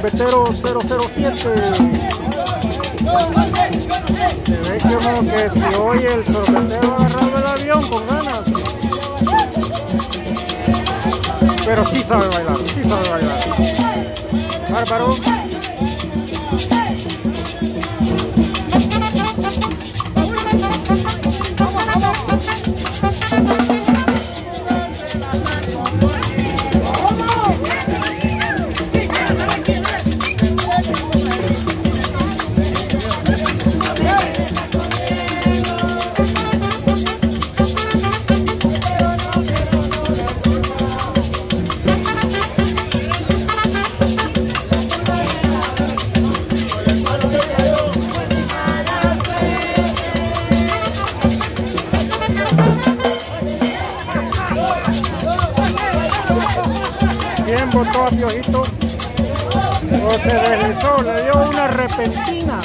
al sorbetero 007. Se ve como que si hoy el sorbetero ha agarrado el avión con ganas. Pero sí sabe bailar, sí sabe bailar. Bárbaro. Bien botó a Piojito. O se deslizó, le dio una repentina.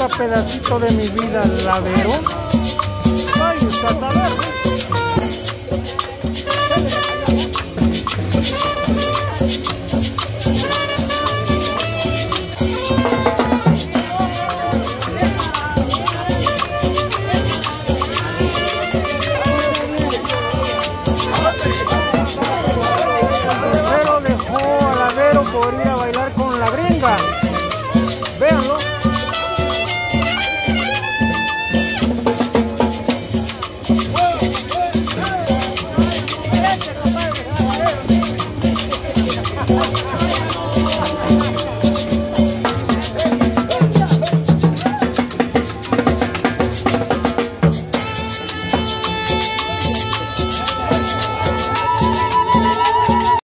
Dedica pedacito de mi vida al lavero? Ay, usted a saber,